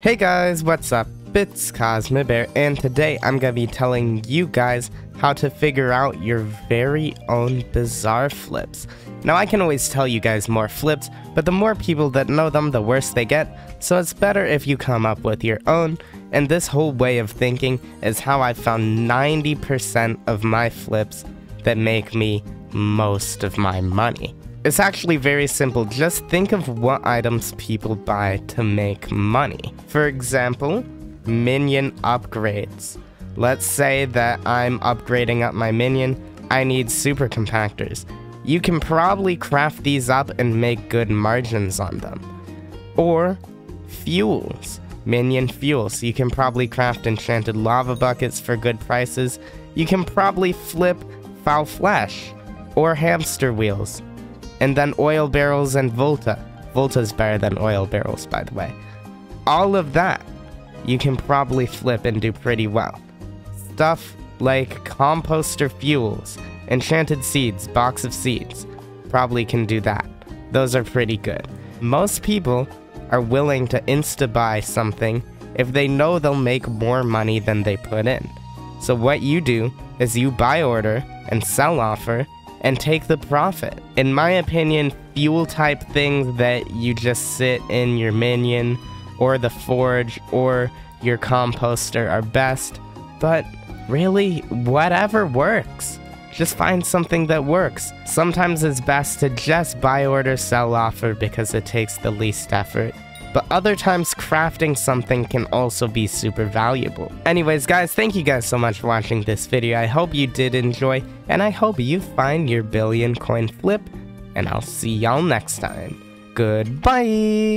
Hey guys, what's up? It's Cosmibear, and today I'm gonna be telling you guys how to figure out your very own bazaar flips. Now, I can always tell you guys more flips, but the more people that know them, the worse they get, so it's better if you come up with your own. And this whole way of thinking is how I found 90% of my flips that make me most of my money. It's actually very simple. Just think of what items people buy to make money. For example, minion upgrades. Let's say that I'm upgrading up my minion. I need super compactors. You can probably craft these up and make good margins on them. Or fuels. Minion fuels. You can probably craft enchanted lava buckets for good prices. You can probably flip foul flesh or hamster wheels and then oil barrels and Volta. Volta's better than oil barrels, by the way. All of that you can probably flip and do pretty well. Stuff like composter fuels, enchanted seeds, box of seeds, probably can do that. Those are pretty good. Most people are willing to insta buy something if they know they'll make more money than they put in. So what you do is you buy order and sell offer and take the profit. In my opinion, fuel type things that you just sit in your minion or the forge or your composter are best, but really, whatever works. Just find something that works. Sometimes it's best to just buy order sell offer because it takes the least effort but other times crafting something can also be super valuable. Anyways guys, thank you guys so much for watching this video. I hope you did enjoy, and I hope you find your billion coin flip, and I'll see y'all next time. Goodbye!